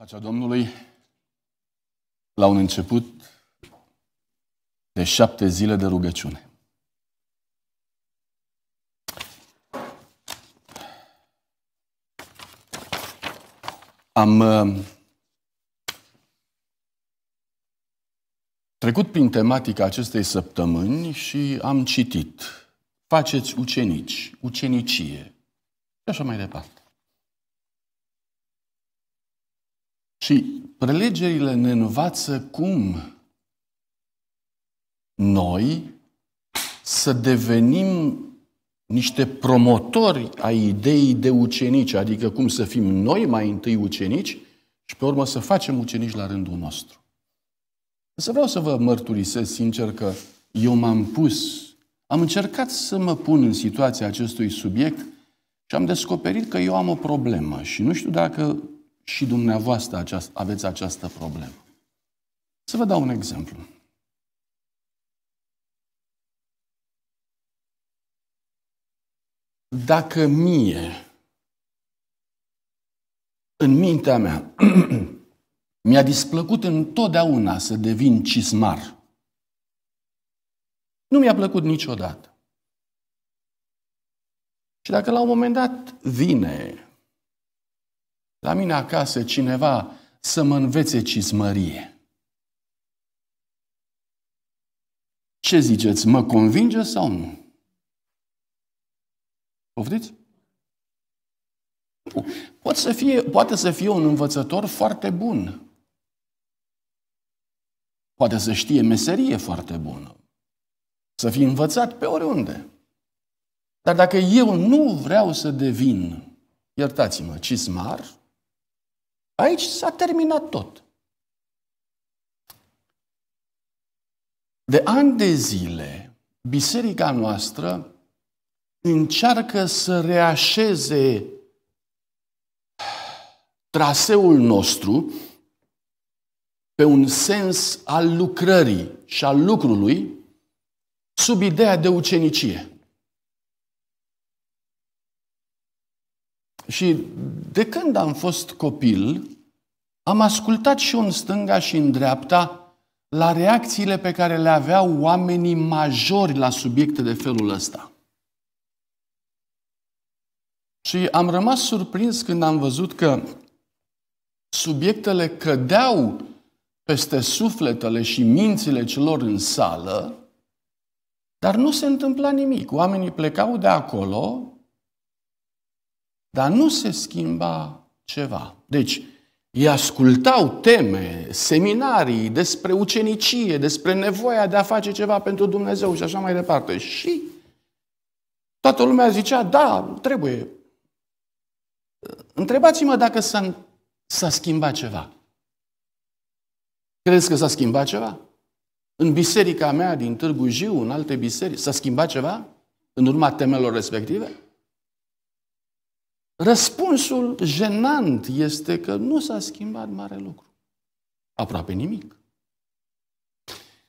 Pacea Domnului, la un început de șapte zile de rugăciune. Am uh, trecut prin tematica acestei săptămâni și am citit Faceți ucenici, ucenicie și așa mai departe. Și prelegerile ne învață cum noi să devenim niște promotori ai ideii de ucenici, adică cum să fim noi mai întâi ucenici și pe urmă să facem ucenici la rândul nostru. Să vreau să vă mărturisesc sincer că eu m-am pus, am încercat să mă pun în situația acestui subiect și am descoperit că eu am o problemă și nu știu dacă și dumneavoastră aceast, aveți această problemă. Să vă dau un exemplu. Dacă mie, în mintea mea, mi-a displăcut întotdeauna să devin cismar, nu mi-a plăcut niciodată. Și dacă la un moment dat vine la mine acasă cineva să mă învețe cizmărie. Ce ziceți? Mă convinge sau nu? Poftiți? Poate să, fie, poate să fie un învățător foarte bun. Poate să știe meserie foarte bună. Să fie învățat pe oriunde. Dar dacă eu nu vreau să devin, iertați-mă, cismar, Aici s-a terminat tot. De ani de zile, biserica noastră încearcă să reașeze traseul nostru pe un sens al lucrării și al lucrului sub ideea de ucenicie. Și de când am fost copil, am ascultat și în stânga și în dreapta la reacțiile pe care le aveau oamenii majori la subiecte de felul ăsta. Și am rămas surprins când am văzut că subiectele cădeau peste sufletele și mințile celor în sală, dar nu se întâmpla nimic. Oamenii plecau de acolo dar nu se schimba ceva. Deci, îi ascultau teme, seminarii despre ucenicie, despre nevoia de a face ceva pentru Dumnezeu și așa mai departe. Și toată lumea zicea, da, trebuie. Întrebați-mă dacă s-a, s-a schimbat ceva. Credeți că s-a schimbat ceva? În biserica mea din Târgu Jiu, în alte biserici, s-a schimbat ceva în urma temelor respective? Răspunsul jenant este că nu s-a schimbat mare lucru. Aproape nimic.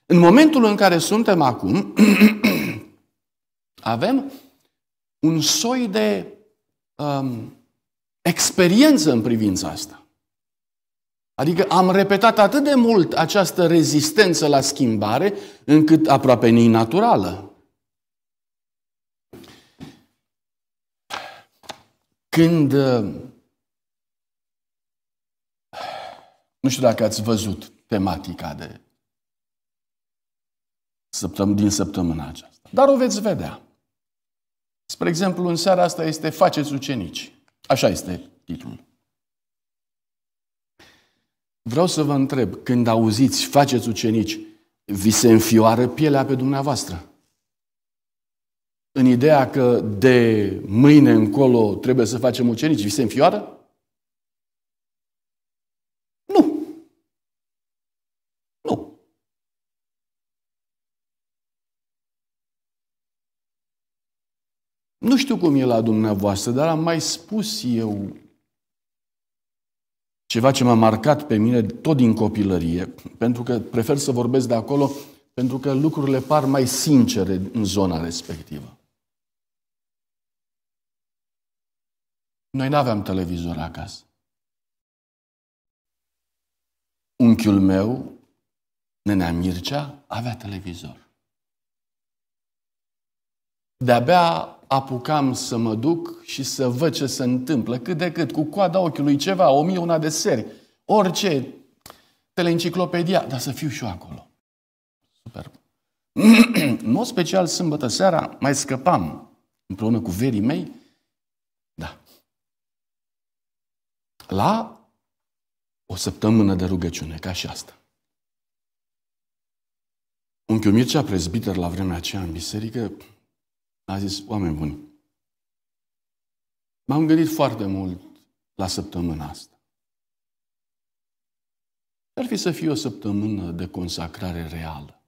În momentul în care suntem acum, avem un soi de um, experiență în privința asta. Adică am repetat atât de mult această rezistență la schimbare, încât aproape naturală. Când uh, nu știu dacă ați văzut tematica de săptăm- din săptămâna aceasta, dar o veți vedea. Spre exemplu, în seara asta este Faceți ucenici. Așa este titlul. Vreau să vă întreb, când auziți Faceți ucenici, vi se înfioară pielea pe dumneavoastră? În ideea că de mâine încolo trebuie să facem ucenici, vi se înfioară? Nu. Nu. Nu știu cum e la dumneavoastră, dar am mai spus eu ceva ce m-a marcat pe mine tot din copilărie, pentru că prefer să vorbesc de acolo, pentru că lucrurile par mai sincere în zona respectivă. Noi nu aveam televizor acasă. unchiul meu, nenea Mircea, avea televizor. De-abia apucam să mă duc și să văd ce se întâmplă, cât de cât, cu coada ochiului ceva, o mie una de seri, orice, teleenciclopedia, dar să fiu și eu acolo. Super. în mod special, sâmbătă seara, mai scăpam împreună cu verii mei, da, la o săptămână de rugăciune, ca și asta. Unchiul Mircea, prezbiter la vremea aceea în biserică, a zis, oameni buni, m-am gândit foarte mult la săptămâna asta. Ar fi să fie o săptămână de consacrare reală.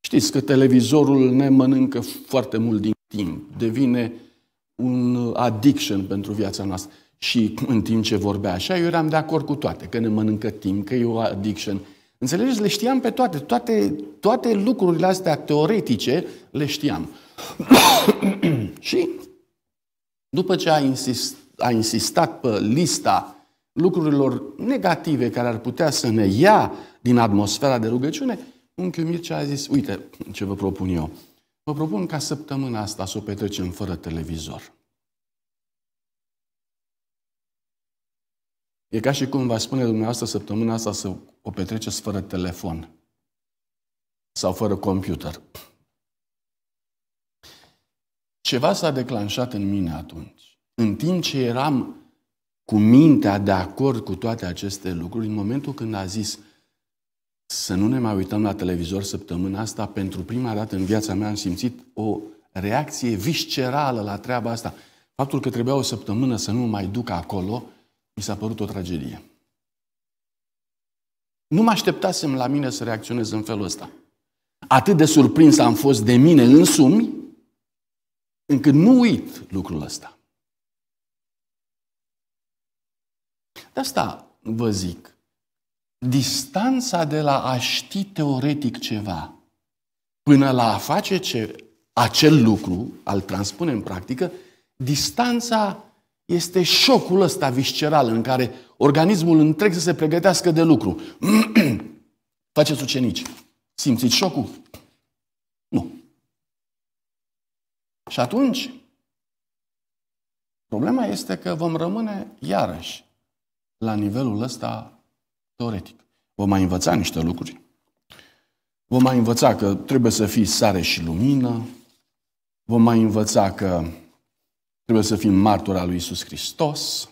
Știți că televizorul ne mănâncă foarte mult din timp, devine un addiction pentru viața noastră. Și în timp ce vorbea așa, eu eram de acord cu toate, că ne mănâncă timp, că e o addiction. Înțelegeți? Le știam pe toate. Toate, toate lucrurile astea teoretice le știam. și după ce a, insist, a insistat pe lista lucrurilor negative care ar putea să ne ia din atmosfera de rugăciune, unchiul Mircea a zis, uite ce vă propun eu. Vă propun ca săptămâna asta să o petrecem fără televizor. E ca și cum va spune dumneavoastră săptămâna asta să o petreceți fără telefon sau fără computer. Ceva s-a declanșat în mine atunci. În timp ce eram cu mintea de acord cu toate aceste lucruri, în momentul când a zis să nu ne mai uităm la televizor săptămâna asta, pentru prima dată în viața mea am simțit o reacție viscerală la treaba asta. Faptul că trebuia o săptămână să nu mă mai duc acolo, mi s-a părut o tragedie. Nu mă așteptasem la mine să reacționez în felul ăsta. Atât de surprins am fost de mine însumi, încât nu uit lucrul ăsta. De asta vă zic, distanța de la a ști teoretic ceva până la a face ce, acel lucru, al transpune în practică, distanța este șocul ăsta visceral în care organismul întreg să se pregătească de lucru. Faceți ucenici. Simțiți șocul? Nu. Și atunci, problema este că vom rămâne iarăși la nivelul ăsta teoretic. Vom mai învăța niște lucruri. Vom mai învăța că trebuie să fii sare și lumină. Vom mai învăța că Trebuie să fim martori al lui Isus Hristos.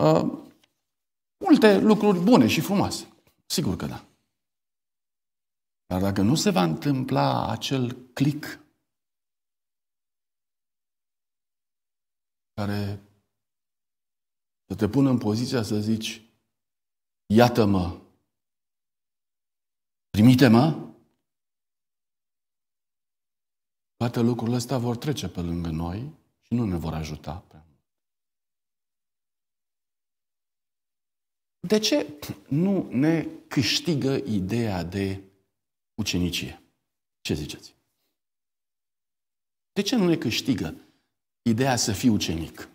Uh, multe lucruri bune și frumoase. Sigur că da. Dar dacă nu se va întâmpla acel click care să te pună în poziția să zici, iată-mă, trimite-mă, toate lucrurile astea vor trece pe lângă noi și nu ne vor ajuta prea mult. De ce nu ne câștigă ideea de ucenicie? Ce ziceți? De ce nu ne câștigă ideea să fii ucenic?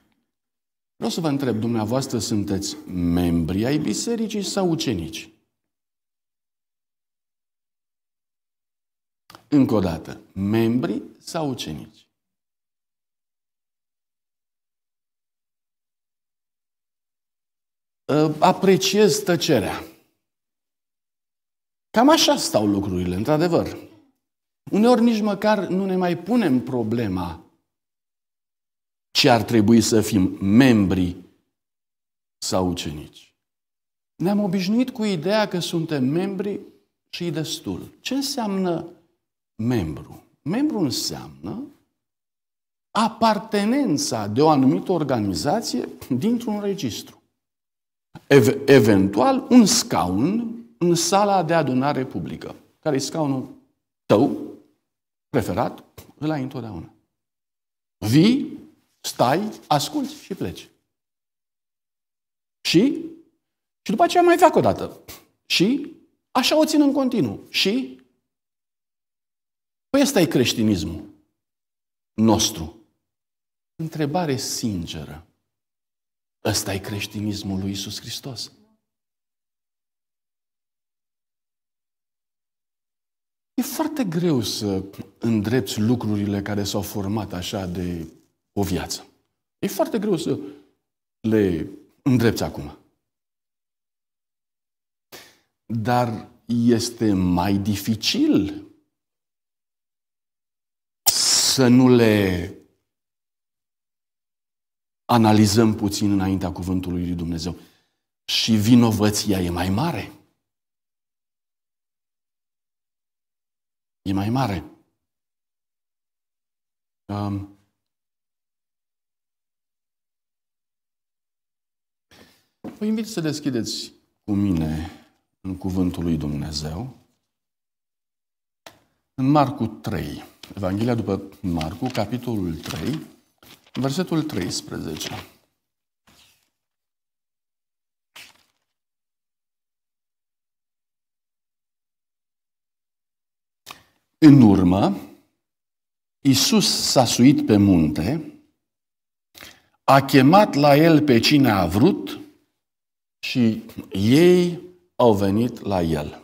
Vreau să vă întreb, dumneavoastră sunteți membri ai bisericii sau ucenici? Încă o dată, membri sau ucenici? Ă, apreciez tăcerea. Cam așa stau lucrurile, într-adevăr. Uneori nici măcar nu ne mai punem problema ce ar trebui să fim membri sau ucenici. Ne-am obișnuit cu ideea că suntem membri și destul. Ce înseamnă membru? Membru înseamnă apartenența de o anumită organizație dintr-un registru ev- eventual un scaun în sala de adunare publică. Care e scaunul tău, preferat, îl ai întotdeauna. Vii, stai, asculți și pleci. Și? Și după aceea mai fac o dată. Și? Așa o țin în continuu. Și? Păi ăsta e creștinismul nostru. Întrebare sinceră. Ăsta e creștinismul lui Isus Hristos. E foarte greu să îndrepți lucrurile care s-au format așa de o viață. E foarte greu să le îndrepți acum. Dar este mai dificil să nu le analizăm puțin înaintea cuvântului lui Dumnezeu. Și vinovăția e mai mare. E mai mare. Um, vă invit să deschideți cu mine în cuvântul lui Dumnezeu. În Marcu 3, Evanghelia după Marcu, capitolul 3, versetul 13. În urmă, Iisus s-a suit pe munte, a chemat la el pe cine a vrut și ei au venit la el.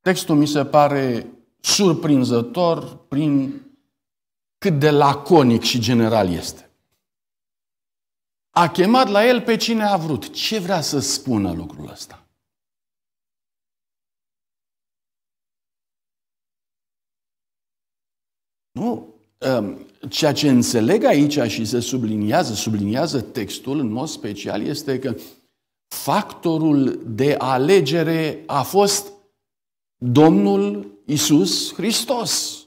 Textul mi se pare surprinzător prin cât de laconic și general este. A chemat la el pe cine a vrut. Ce vrea să spună lucrul ăsta? Nu. Ceea ce înțeleg aici și se subliniază, subliniază textul în mod special, este că factorul de alegere a fost Domnul Isus Hristos.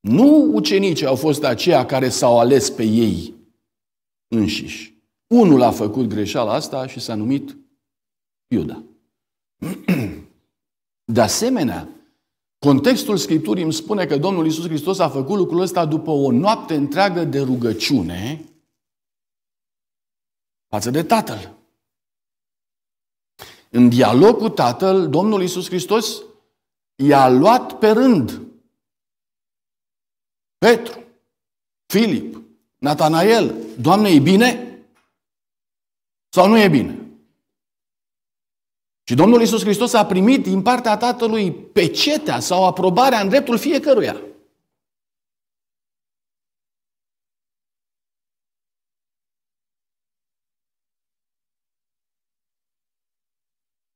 Nu ucenicii au fost aceia care s-au ales pe ei înșiși. Unul a făcut greșeala asta și s-a numit Iuda. De asemenea, contextul Scripturii îmi spune că Domnul Isus Hristos a făcut lucrul ăsta după o noapte întreagă de rugăciune față de Tatăl. În dialog cu Tatăl, Domnul Isus Hristos i-a luat pe rând Petru, Filip, Natanael, Doamne, e bine? Sau nu e bine? Și Domnul Isus Hristos a primit din partea Tatălui pecetea sau aprobarea în dreptul fiecăruia.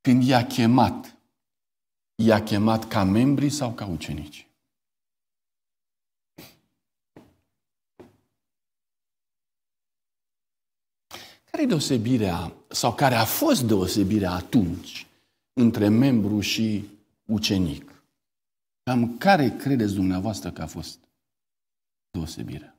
Când i-a chemat, i-a chemat ca membri sau ca ucenici? Care e deosebirea, sau care a fost deosebirea atunci între membru și ucenic? Cam care credeți dumneavoastră că a fost deosebirea?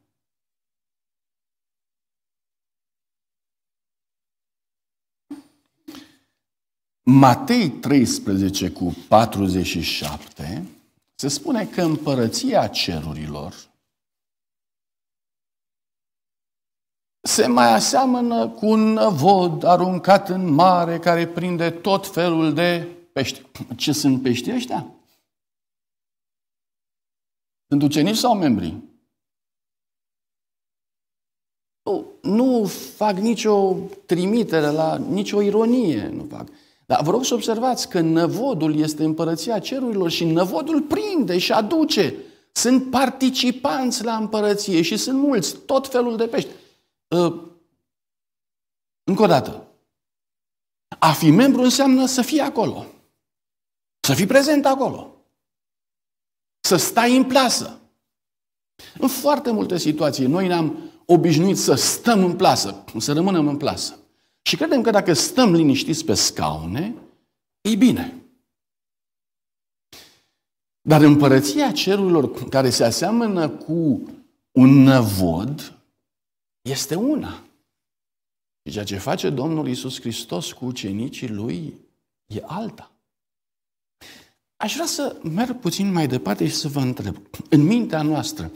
Matei 13 cu 47 se spune că împărăția cerurilor se mai aseamănă cu un năvod aruncat în mare care prinde tot felul de pești. Ce sunt pești ăștia? Sunt ucenici sau membri? Nu, nu fac nicio trimitere la nicio ironie, nu fac. Dar vă rog să observați că năvodul este împărăția cerurilor și năvodul prinde și aduce. Sunt participanți la împărăție și sunt mulți, tot felul de pești. Ă, încă o dată. A fi membru înseamnă să fii acolo. Să fii prezent acolo. Să stai în plasă. În foarte multe situații, noi ne-am obișnuit să stăm în plasă, să rămânem în plasă. Și credem că dacă stăm liniștiți pe scaune, e bine. Dar împărăția cerurilor care se aseamănă cu un năvod, este una. Și ceea ce face Domnul Isus Hristos cu ucenicii lui e alta. Aș vrea să merg puțin mai departe și să vă întreb. În mintea noastră,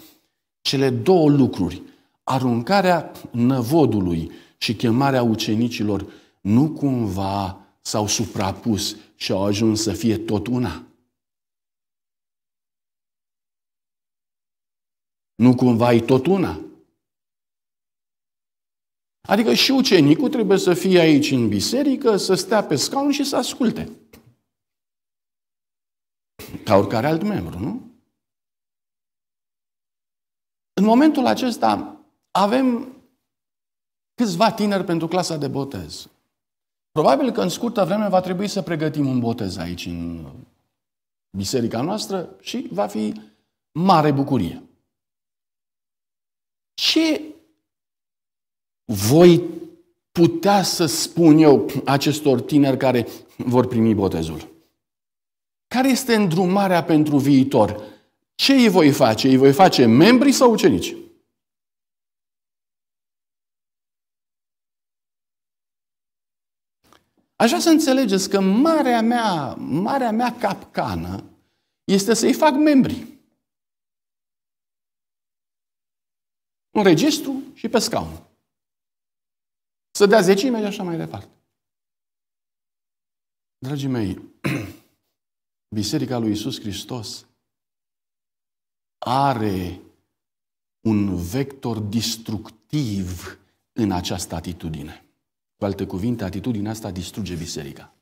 cele două lucruri, aruncarea năvodului și chemarea ucenicilor, nu cumva s-au suprapus și au ajuns să fie tot una? Nu cumva e tot una? Adică și ucenicul trebuie să fie aici în biserică, să stea pe scaun și să asculte. Ca oricare alt membru, nu? În momentul acesta avem câțiva tineri pentru clasa de botez. Probabil că în scurtă vreme va trebui să pregătim un botez aici în biserica noastră și va fi mare bucurie. Ce voi putea să spun eu acestor tineri care vor primi botezul? Care este îndrumarea pentru viitor? Ce îi voi face? Îi voi face membri sau ucenici? Aș vrea să înțelegeți că marea mea, marea mea capcană este să-i fac membri. Un registru și pe scaun. Să dea zecime și așa mai departe. Dragii mei, Biserica lui Isus Hristos are un vector destructiv în această atitudine. Cu alte cuvinte, atitudinea asta distruge biserica.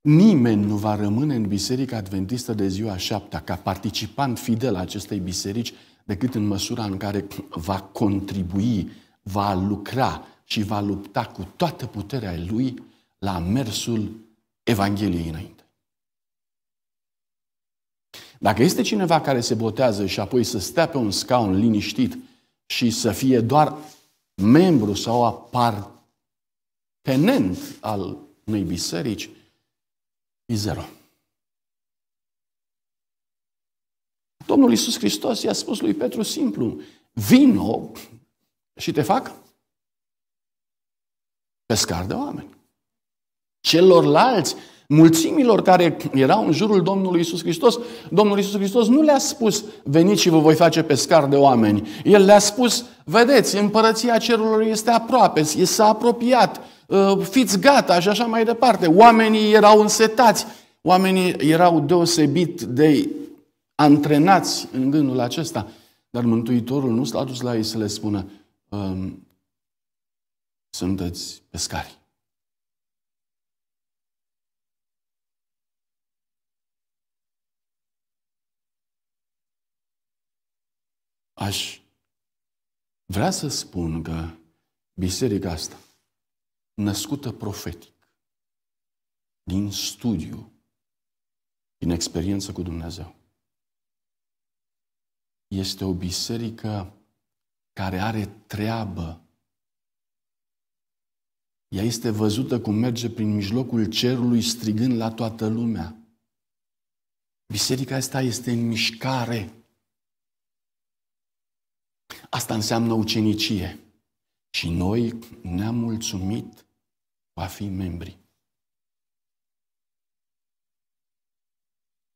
Nimeni nu va rămâne în Biserica Adventistă de ziua șaptea ca participant fidel a acestei biserici decât în măsura în care va contribui, va lucra și va lupta cu toată puterea lui la mersul Evangheliei înainte. Dacă este cineva care se botează și apoi să stea pe un scaun liniștit și să fie doar membru sau apartenent al unei biserici, e zero. Domnul Iisus Hristos i-a spus lui Petru simplu, vino și te fac pescar de oameni. Celorlalți mulțimilor care erau în jurul Domnului Isus Hristos, Domnul Isus Hristos nu le-a spus, veniți și vă voi face pescar de oameni. El le-a spus, vedeți, împărăția cerurilor este aproape, s-a apropiat, uh, fiți gata și așa mai departe. Oamenii erau însetați, oamenii erau deosebit de antrenați în gândul acesta. Dar Mântuitorul nu s-a dus la ei să le spună, um, sunteți pescari. Aș vrea să spun că biserica asta, născută profetic, din studiu, din experiență cu Dumnezeu, este o biserică care are treabă. Ea este văzută cum merge prin mijlocul cerului strigând la toată lumea. Biserica asta este în mișcare. Asta înseamnă ucenicie. Și noi ne-am mulțumit va fi membri.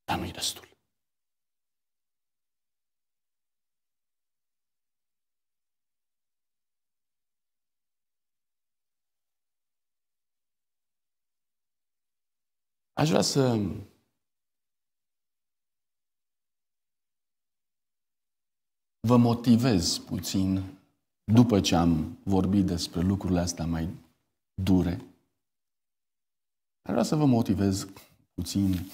Dar nu-i destul. Aș vrea să vă motivez puțin după ce am vorbit despre lucrurile astea mai dure. Aș vrea să vă motivez puțin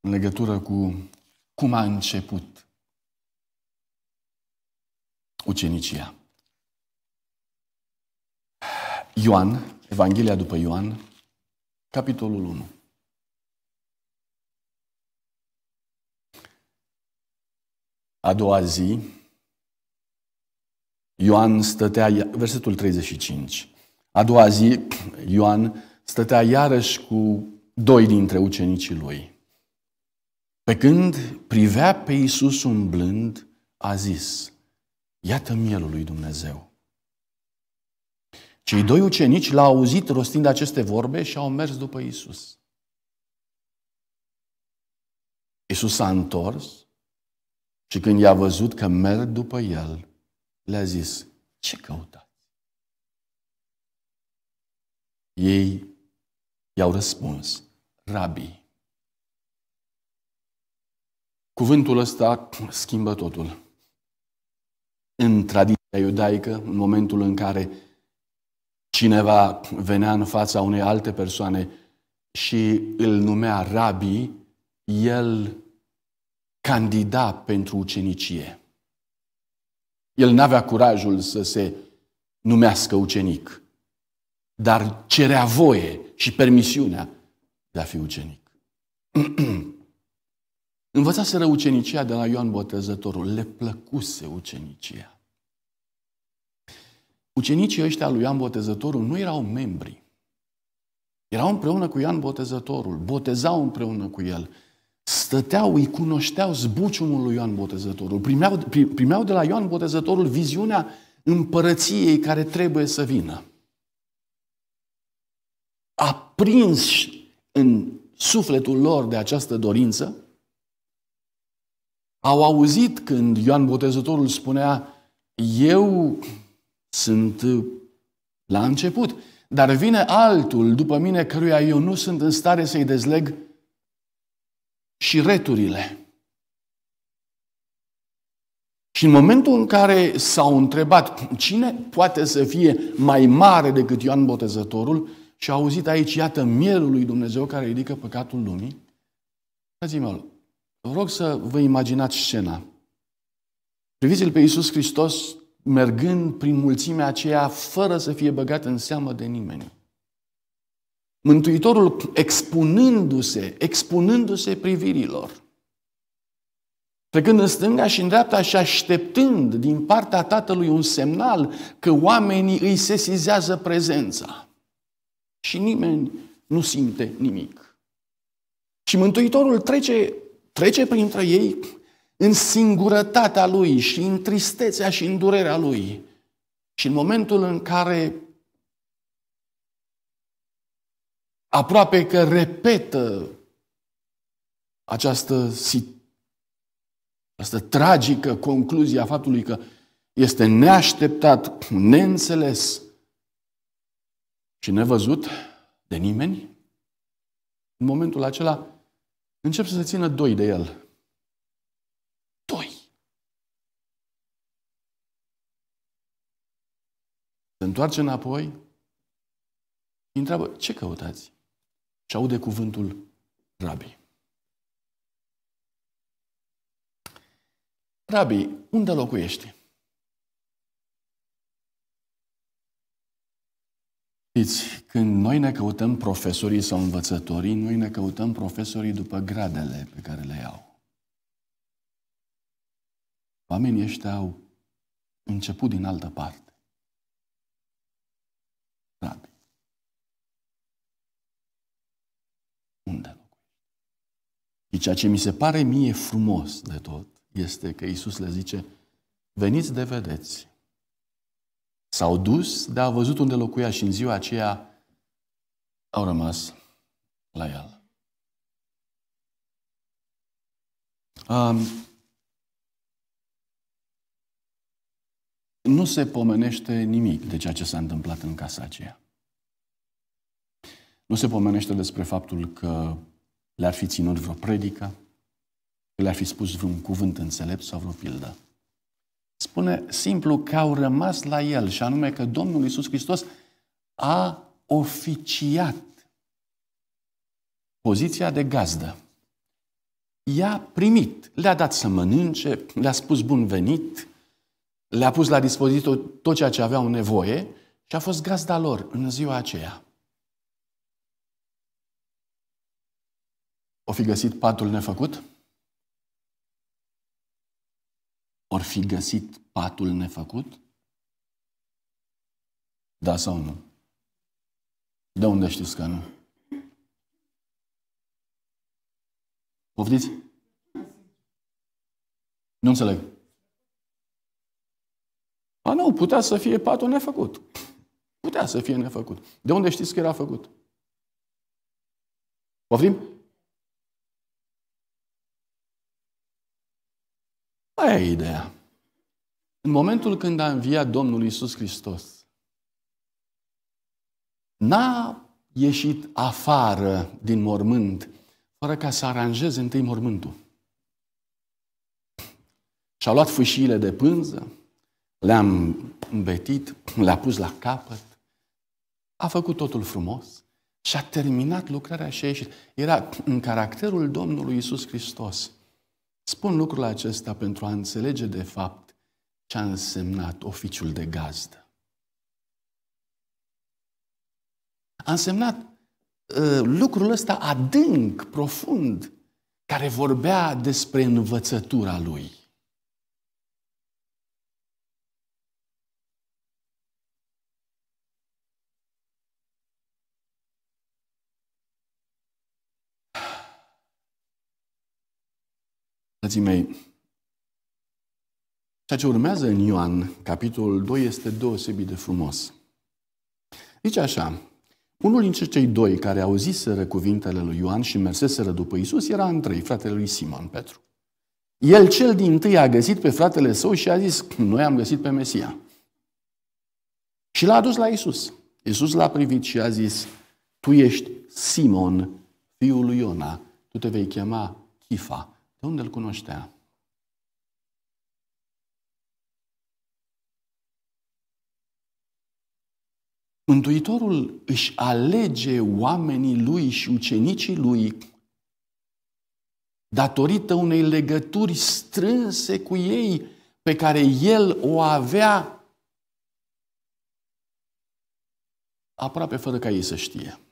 în legătură cu cum a început ucenicia. Ioan, Evanghelia după Ioan, capitolul 1. A doua zi, Ioan stătea, versetul 35, a doua zi, Ioan stătea iarăși cu doi dintre ucenicii lui. Pe când privea pe Iisus umblând, a zis, iată mielul lui Dumnezeu. Cei doi ucenici l-au auzit rostind aceste vorbe și au mers după Isus. Isus s-a întors și când i-a văzut că merg după el, le-a zis, ce căutați? Ei i-au răspuns, rabii. Cuvântul ăsta schimbă totul. În tradiția iudaică, în momentul în care cineva venea în fața unei alte persoane și îl numea rabi, el candida pentru ucenicie. El n-avea curajul să se numească ucenic, dar cerea voie și permisiunea de a fi ucenic. Învățaseră ucenicia de la Ioan Botezătorul, le plăcuse ucenicia. Ucenicii ăștia lui Ioan Botezătorul nu erau membri. Erau împreună cu Ioan Botezătorul, botezau împreună cu el, stăteau, îi cunoșteau zbuciumul lui Ioan Botezătorul, primeau, primeau de la Ioan Botezătorul viziunea împărăției care trebuie să vină. Aprins în sufletul lor de această dorință, au auzit când Ioan Botezătorul spunea, eu sunt la început, dar vine altul după mine căruia eu nu sunt în stare să-i dezleg și returile. Și în momentul în care s-au întrebat cine poate să fie mai mare decât Ioan Botezătorul, și au auzit aici, iată, mielul lui Dumnezeu care ridică păcatul lumii, frații vă rog să vă imaginați scena. Priviți-l pe Iisus Hristos mergând prin mulțimea aceea fără să fie băgat în seamă de nimeni. Mântuitorul expunându-se, expunându-se privirilor. Trecând în stânga și în dreapta și așteptând din partea Tatălui un semnal că oamenii îi sesizează prezența. Și nimeni nu simte nimic. Și Mântuitorul trece, trece printre ei în singurătatea lui și în tristețea și în durerea lui. Și în momentul în care aproape că repetă această, această tragică concluzie a faptului că este neașteptat, neînțeles și nevăzut de nimeni, în momentul acela încep să se țină doi de el. Doi. Se întoarce înapoi îi întreabă, ce căutați? Și aude cuvântul Rabi. Rabi, unde locuiești? Știți, când noi ne căutăm profesorii sau învățătorii, noi ne căutăm profesorii după gradele pe care le iau. Oamenii ăștia au început din altă parte. Rabi. Unde locuiești? Și ceea ce mi se pare mie frumos de tot este că Isus le zice, veniți de vedeți. S-au dus, dar au văzut unde locuia și în ziua aceea au rămas la el. Um, nu se pomenește nimic de ceea ce s-a întâmplat în casa aceea. Nu se pomenește despre faptul că le-ar fi ținut vreo predică, că le-ar fi spus vreun cuvânt înțelept sau vreo pildă. Spune simplu că au rămas la el și anume că Domnul Iisus Hristos a oficiat poziția de gazdă. I-a primit, le-a dat să mănânce, le-a spus bun venit, le-a pus la dispoziție tot ceea ce aveau nevoie și a fost gazda lor în ziua aceea. O fi găsit patul nefăcut? Or fi găsit patul nefăcut? Da sau nu? De unde știți că nu? Poftiți? Nu înțeleg. A, nu, putea să fie patul nefăcut. Putea să fie nefăcut. De unde știți că era făcut? Poftim? Aia e ideea. În momentul când a înviat Domnul Isus Hristos, n-a ieșit afară din mormânt fără ca să aranjeze întâi mormântul. Și-a luat fâșiile de pânză, le-am îmbetit, le-a pus la capăt, a făcut totul frumos și a terminat lucrarea și a ieșit. Era în caracterul Domnului Isus Hristos. Spun lucrul acesta pentru a înțelege de fapt ce a însemnat oficiul de gazdă. A însemnat uh, lucrul ăsta adânc, profund, care vorbea despre învățătura lui. Frații mei, ceea ce urmează în Ioan, capitolul 2, este deosebit de frumos. Zice așa, unul dintre cei doi care auziseră cuvintele lui Ioan și merseseră după Isus era Andrei, fratele lui Simon Petru. El cel din tâi a găsit pe fratele său și a zis, noi am găsit pe Mesia. Și l-a adus la Isus. Isus l-a privit și a zis, tu ești Simon, fiul lui Iona, tu te vei chema Chifa. De unde îl cunoștea? Mântuitorul își alege oamenii lui și ucenicii lui datorită unei legături strânse cu ei pe care el o avea aproape fără ca ei să știe.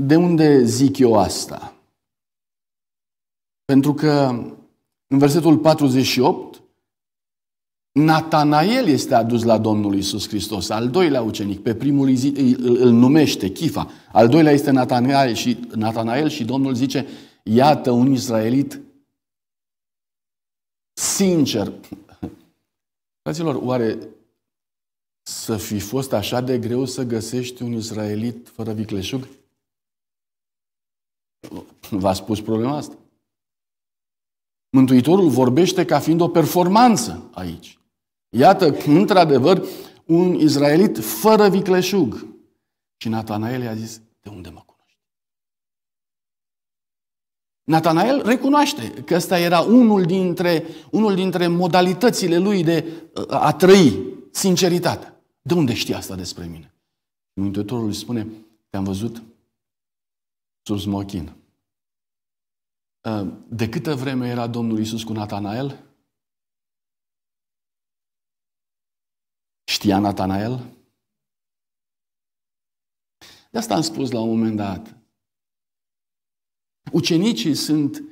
De unde zic eu asta? Pentru că în versetul 48 Natanael este adus la Domnul Isus Hristos, al doilea ucenic. Pe primul îl, îl numește Chifa. Al doilea este Natanael și, Natanael și Domnul zice, iată un israelit sincer. Fraților, oare să fi fost așa de greu să găsești un israelit fără vicleșug? V-a spus problema asta? Mântuitorul vorbește ca fiind o performanță aici. Iată, într-adevăr, un izraelit fără vicleșug. Și Natanael i-a zis, de unde mă cunoști? Natanael recunoaște că ăsta era unul dintre, unul dintre modalitățile lui de a trăi sinceritatea. De unde știi asta despre mine? Mântuitorul îi spune, te-am văzut sub smochin. De câtă vreme era Domnul Isus cu Natanael? Știa Natanael? De asta am spus la un moment dat. Ucenicii sunt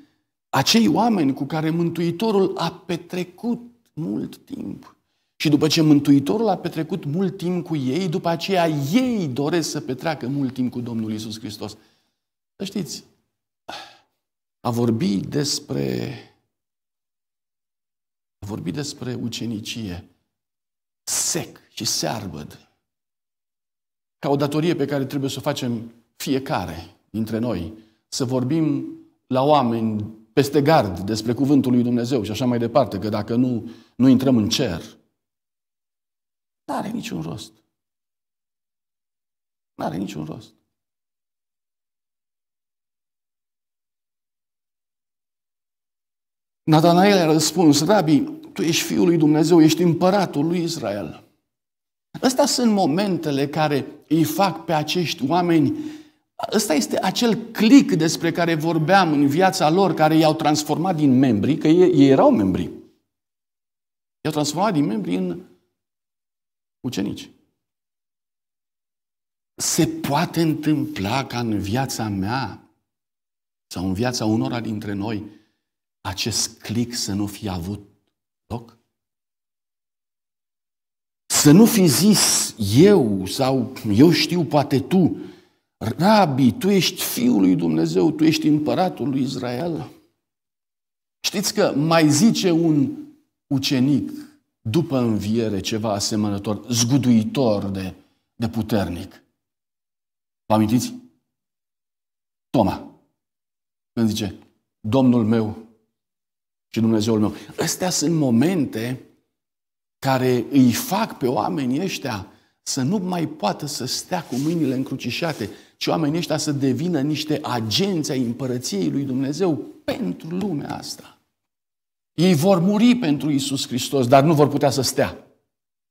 acei oameni cu care Mântuitorul a petrecut mult timp. Și după ce Mântuitorul a petrecut mult timp cu ei, după aceea ei doresc să petreacă mult timp cu Domnul Isus Hristos. Să știți, a vorbi despre a vorbi despre ucenicie sec și searbăd, ca o datorie pe care trebuie să o facem fiecare dintre noi, să vorbim la oameni peste gard despre cuvântul lui Dumnezeu și așa mai departe, că dacă nu, nu intrăm în cer, nu are niciun rost. Nu are niciun rost. Natanael a răspuns, Rabi, tu ești Fiul lui Dumnezeu, ești împăratul lui Israel. Astea sunt momentele care îi fac pe acești oameni Ăsta este acel clic despre care vorbeam în viața lor, care i-au transformat din membri, că ei, ei erau membri. I-au transformat din membri în ucenici. Se poate întâmpla ca în viața mea sau în viața unora dintre noi acest clic să nu fie avut loc? Să nu fi zis eu sau eu știu, poate tu, Rabi, tu ești Fiul lui Dumnezeu, tu ești împăratul lui Israel. Știți că mai zice un ucenic după înviere ceva asemănător, zguduitor de, de puternic. Vă amintiți? Toma. Când zice, Domnul meu și Dumnezeul meu. Astea sunt momente care îi fac pe oamenii ăștia să nu mai poată să stea cu mâinile încrucișate, ci oamenii ăștia să devină niște agenți ai împărăției lui Dumnezeu pentru lumea asta. Ei vor muri pentru Isus Hristos, dar nu vor putea să stea.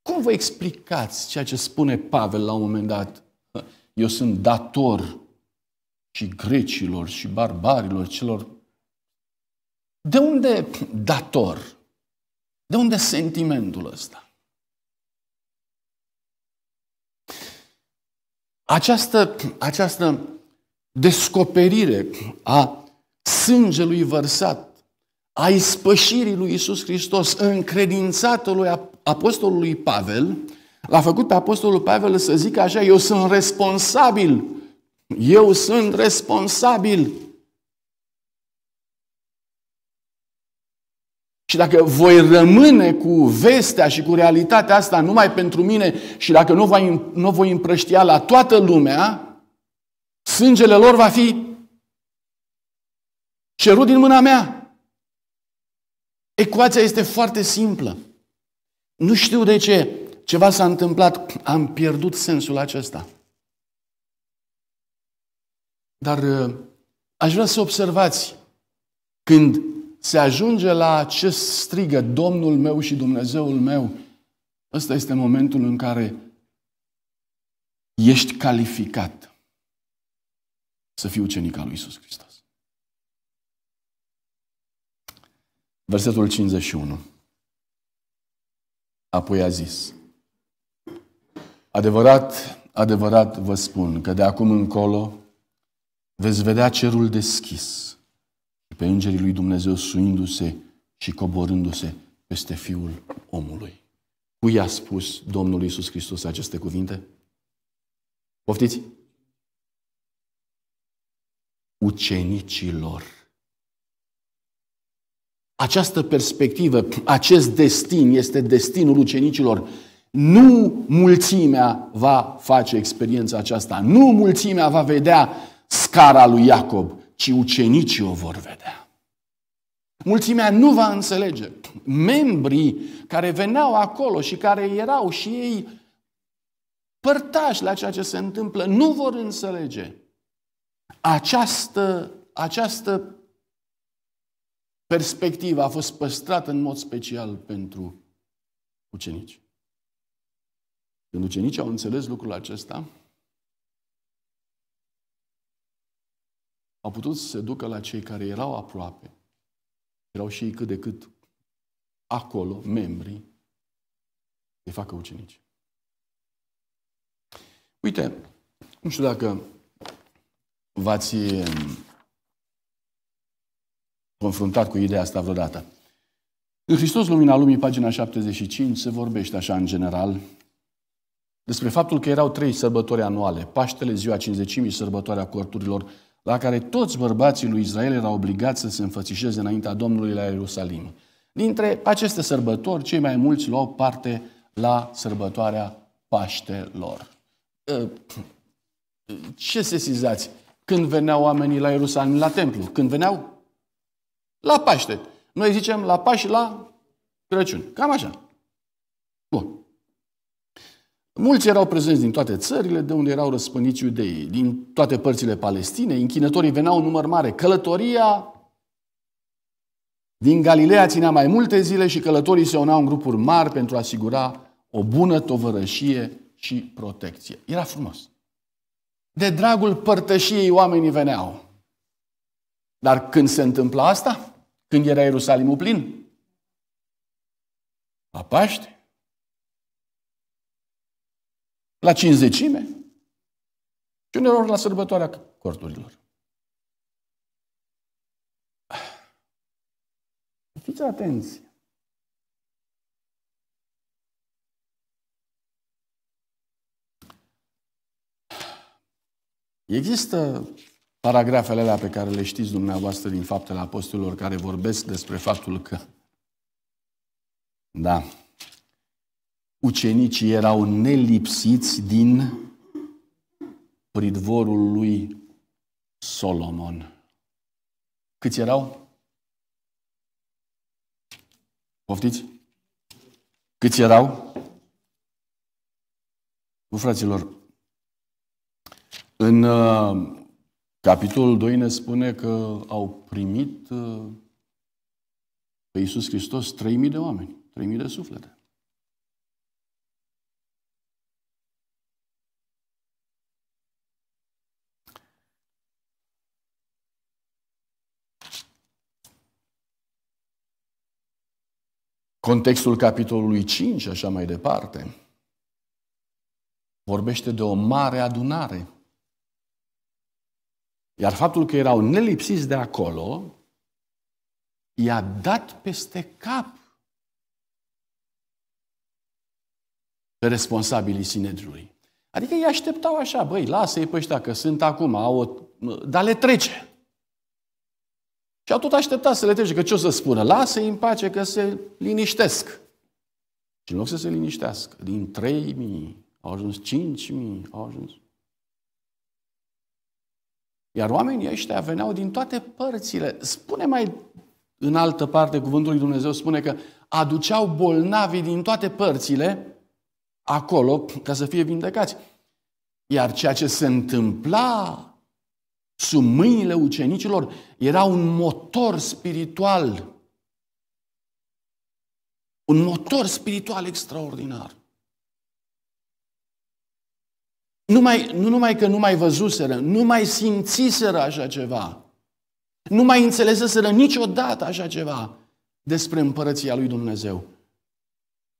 Cum vă explicați ceea ce spune Pavel la un moment dat? Eu sunt dator și grecilor și barbarilor, celor... De unde dator? De unde sentimentul ăsta? Această, această descoperire a sângelui vărsat, a ispășirii lui Isus Hristos, încredințată lui apostolului Pavel, l-a făcut pe apostolul Pavel să zică așa, eu sunt responsabil, eu sunt responsabil Și dacă voi rămâne cu vestea și cu realitatea asta numai pentru mine și dacă nu voi, nu voi împrăștia la toată lumea, sângele lor va fi cerut din mâna mea. Ecuația este foarte simplă. Nu știu de ce. Ceva s-a întâmplat. Am pierdut sensul acesta. Dar uh, aș vrea să observați când se ajunge la ce strigă Domnul meu și Dumnezeul meu, ăsta este momentul în care ești calificat să fii ucenic al lui Isus Hristos. Versetul 51. Apoi a zis, Adevărat, adevărat vă spun că de acum încolo veți vedea cerul deschis pe îngerii lui Dumnezeu suindu-se și coborându-se peste Fiul omului. Cui a spus Domnul Iisus Hristos aceste cuvinte? Poftiți? Ucenicilor. Această perspectivă, acest destin este destinul ucenicilor. Nu mulțimea va face experiența aceasta. Nu mulțimea va vedea scara lui Iacob ci ucenicii o vor vedea. Mulțimea nu va înțelege. Membrii care veneau acolo și care erau și ei părtași la ceea ce se întâmplă, nu vor înțelege această, această perspectivă a fost păstrată în mod special pentru ucenici. Când ucenicii au înțeles lucrul acesta, au putut să se ducă la cei care erau aproape, erau și ei cât de cât acolo, membrii, să facă ucenici. Uite, nu știu dacă v-ați um, confruntat cu ideea asta vreodată. În Hristos Lumina Lumii, pagina 75, se vorbește așa în general despre faptul că erau trei sărbători anuale, Paștele, Ziua Cinzecimii, Sărbătoarea Corturilor, la care toți bărbații lui Israel erau obligați să se înfățișeze înaintea Domnului la Ierusalim. Dintre aceste sărbători, cei mai mulți luau parte la sărbătoarea Paștelor. Ă, ce sesizați? Când veneau oamenii la Ierusalim, la templu? Când veneau? La Paște. Noi zicem la Paști, la Crăciun. Cam așa. Bun. Mulți erau prezenți din toate țările de unde erau răspândiți iudeii, din toate părțile Palestinei, închinătorii veneau în număr mare. Călătoria din Galileea ținea mai multe zile și călătorii se unau în grupuri mari pentru a asigura o bună tovărășie și protecție. Era frumos. De dragul părtășiei oamenii veneau. Dar când se întâmpla asta? Când era Ierusalimul plin? La Paște? La cinzecime și uneori la sărbătoarea corturilor. Fiți atenți! Există paragrafele alea pe care le știți dumneavoastră din faptele apostolilor care vorbesc despre faptul că da, ucenicii erau nelipsiți din pridvorul lui Solomon. Câți erau? Poftiți? Câți erau? Bă, fraților, În uh, capitolul 2 ne spune că au primit uh, pe Iisus Hristos 3.000 de oameni, 3.000 de suflete. Contextul capitolului 5 și așa mai departe vorbește de o mare adunare. Iar faptul că erau nelipsiți de acolo i-a dat peste cap pe responsabilii Sinedriului. Adică îi așteptau așa, băi, lasă-i pe ăștia că sunt acum, au o... dar le trece. Și au tot așteptat să le trece, că ce o să spună? Lasă-i în pace că se liniștesc. Și în loc să se liniștească, din 3.000 au ajuns 5.000, au ajuns. Iar oamenii ăștia veneau din toate părțile. Spune mai în altă parte, cuvântul lui Dumnezeu spune că aduceau bolnavi din toate părțile acolo ca să fie vindecați. Iar ceea ce se întâmpla sub mâinile ucenicilor era un motor spiritual. Un motor spiritual extraordinar. Nu, mai, nu numai că nu mai văzuseră, nu mai simțiseră așa ceva. Nu mai înțeleseseră niciodată așa ceva despre împărăția lui Dumnezeu.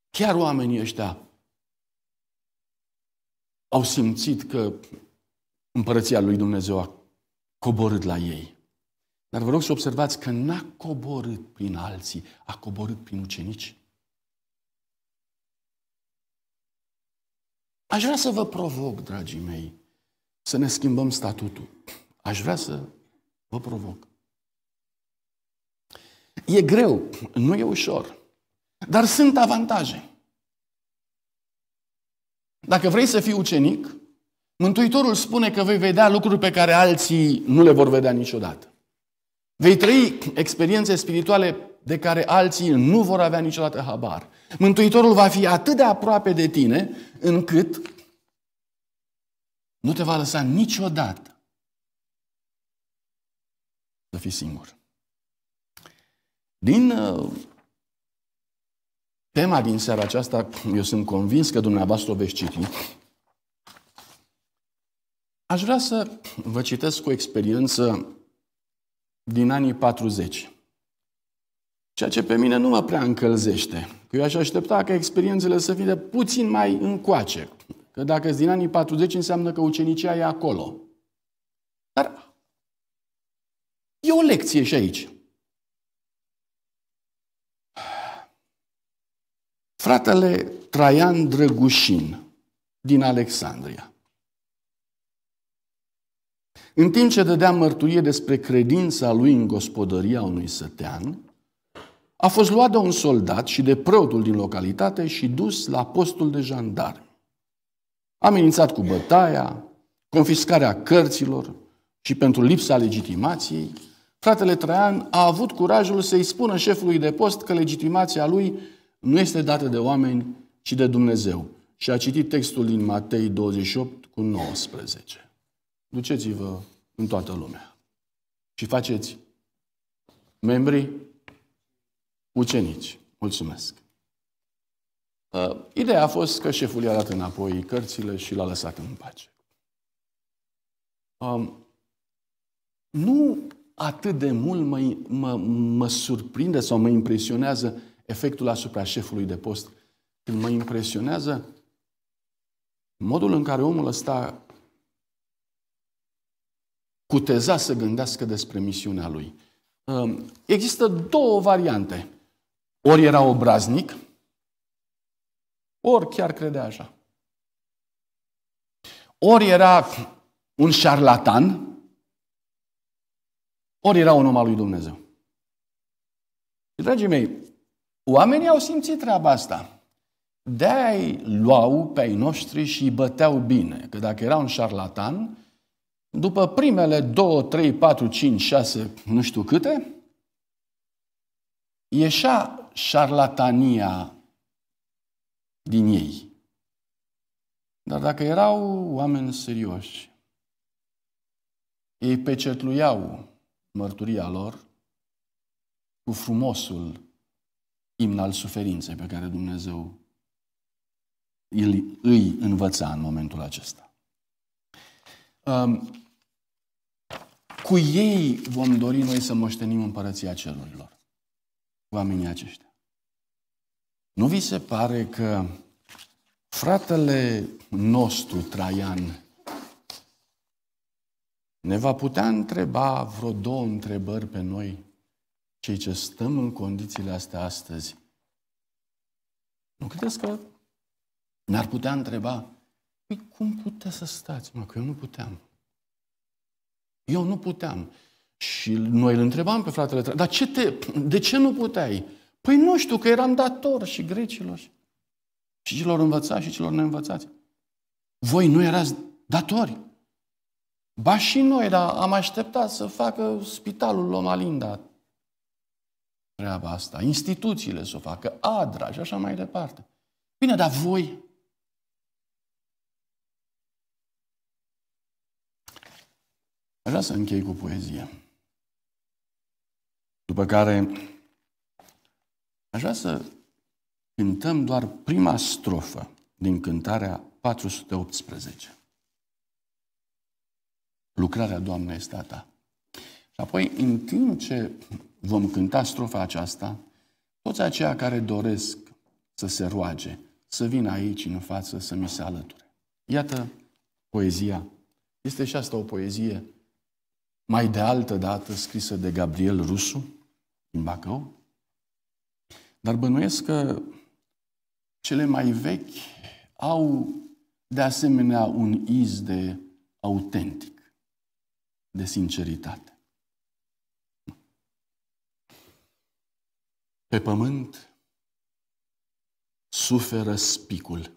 Chiar oamenii ăștia au simțit că împărăția lui Dumnezeu a coborât la ei. Dar vă rog să observați că n-a coborât prin alții, a coborât prin ucenici. Aș vrea să vă provoc, dragii mei, să ne schimbăm statutul. Aș vrea să vă provoc. E greu, nu e ușor, dar sunt avantaje. Dacă vrei să fii ucenic, Mântuitorul spune că vei vedea lucruri pe care alții nu le vor vedea niciodată. Vei trăi experiențe spirituale de care alții nu vor avea niciodată habar. Mântuitorul va fi atât de aproape de tine încât nu te va lăsa niciodată să fii singur. Din uh, tema din seara aceasta, eu sunt convins că dumneavoastră o veți citi, Aș vrea să vă citesc o experiență din anii 40. Ceea ce pe mine nu mă prea încălzește. Că eu aș aștepta ca experiențele să fie puțin mai încoace. Că dacă din anii 40 înseamnă că ucenicia e acolo. Dar e o lecție și aici. Fratele Traian Drăgușin din Alexandria. În timp ce dădea mărturie despre credința lui în gospodăria unui sătean, a fost luat de un soldat și de preotul din localitate și dus la postul de jandarmi. Amenințat cu bătaia, confiscarea cărților și pentru lipsa legitimației, fratele Traian a avut curajul să-i spună șefului de post că legitimația lui nu este dată de oameni, ci de Dumnezeu. Și a citit textul din Matei 28 cu 19. Duceți-vă în toată lumea și faceți membrii ucenici. Mulțumesc. Uh, ideea a fost că șeful i-a dat înapoi cărțile și l-a lăsat în pace. Uh, nu atât de mult mă, mă, mă surprinde sau mă impresionează efectul asupra șefului de post, când mă impresionează modul în care omul ăsta cuteza să gândească despre misiunea lui. Um, există două variante. Ori era obraznic, ori chiar credea așa. Ori era un șarlatan, ori era un om al lui Dumnezeu. Dragii mei, oamenii au simțit treaba asta. De-aia luau pe ai noștri și îi băteau bine. Că dacă era un șarlatan, după primele două, trei, patru, cinci, șase, nu știu câte, ieșea șarlatania din ei. Dar dacă erau oameni serioși, ei pecetluiau mărturia lor cu frumosul imn al suferinței pe care Dumnezeu îl, îi învăța în momentul acesta. Um, cu ei vom dori noi să moștenim împărăția cerurilor. Oamenii aceștia. Nu vi se pare că fratele nostru, Traian, ne va putea întreba vreo două întrebări pe noi, cei ce stăm în condițiile astea astăzi? Nu credeți că ne-ar putea întreba, păi cum puteți să stați, mă, că eu nu puteam. Eu nu puteam. Și noi îl întrebam pe fratele tău, dar ce te, de ce nu puteai? Păi nu știu, că eram dator și grecilor. Și celor învățați și celor neînvățați. Voi nu erați datori. Ba și noi, dar am așteptat să facă spitalul Lomalinda treaba asta, instituțiile să o facă, ADRA și așa mai departe. Bine, dar voi Aș vrea să închei cu poezie. După care aș vrea să cântăm doar prima strofă din cântarea 418. Lucrarea Doamnei este a ta. Și apoi, în timp ce vom cânta strofa aceasta, toți aceia care doresc să se roage, să vină aici în față să mi se alăture. Iată poezia. Este și asta o poezie mai de altă dată scrisă de Gabriel Rusu din Bacău. Dar bănuiesc că cele mai vechi au de asemenea un iz de autentic, de sinceritate. Pe pământ suferă spicul,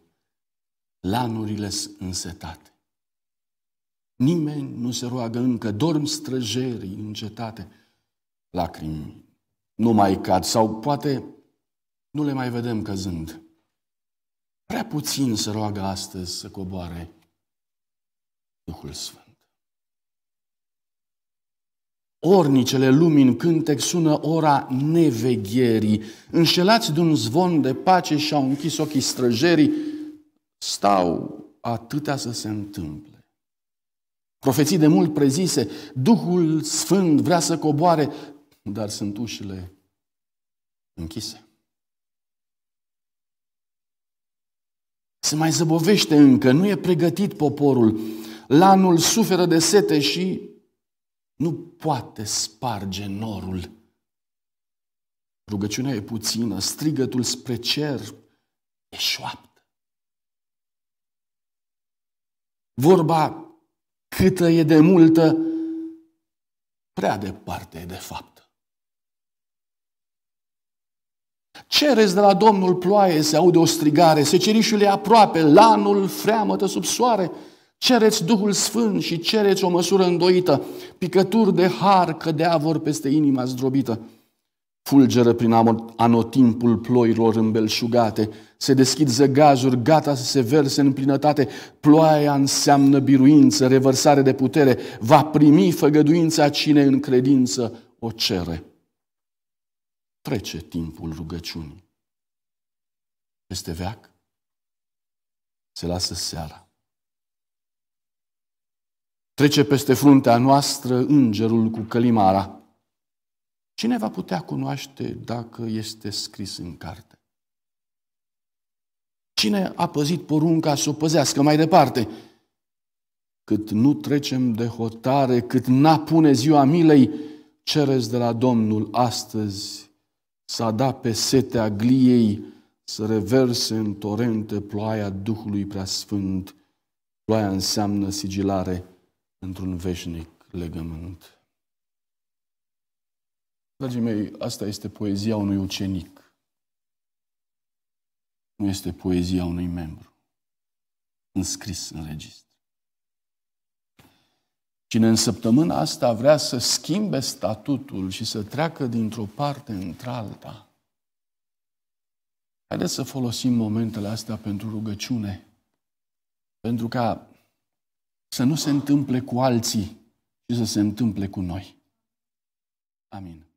lanurile însetate. Nimeni nu se roagă încă, dorm străjerii în cetate. Lacrimi nu mai cad sau poate nu le mai vedem căzând. Prea puțin se roagă astăzi să coboare Duhul Sfânt. Ornicele lumii în cântec sună ora nevegherii. Înșelați de un zvon de pace și-au închis ochii străjerii, stau atâtea să se întâmple. Profeții de mult prezise, Duhul Sfânt vrea să coboare, dar sunt ușile închise. Se mai zăbovește încă, nu e pregătit poporul. Lanul suferă de sete și nu poate sparge norul. Rugăciunea e puțină, strigătul spre cer e șoaptă. Vorba câtă e de multă, prea departe e de fapt. Cereți de la Domnul ploaie, se aude o strigare, secerișul e aproape, lanul freamătă sub soare, cereți Duhul Sfânt și cereți o măsură îndoită, picături de har cădea vor peste inima zdrobită. Fulgeră prin anotimpul ploilor îmbelșugate, se deschid zăgajuri gata să se verse în plinătate. Ploaia înseamnă biruință, revărsare de putere. Va primi făgăduința cine în credință o cere. Trece timpul rugăciunii. Peste veac se lasă seara. Trece peste fruntea noastră îngerul cu călimara. Cine va putea cunoaște dacă este scris în carte? Cine a păzit porunca să o păzească mai departe? Cât nu trecem de hotare, cât n-apune ziua milei, cereți de la Domnul astăzi să a da pe setea gliei, să reverse în torente ploaia Duhului Preasfânt. Ploaia înseamnă sigilare într-un veșnic legământ. Dragii mei, asta este poezia unui ucenic. Nu este poezia unui membru înscris în registru. Cine în săptămâna asta vrea să schimbe statutul și să treacă dintr-o parte într-alta, haideți să folosim momentele astea pentru rugăciune, pentru ca să nu se întâmple cu alții și să se întâmple cu noi. Amin.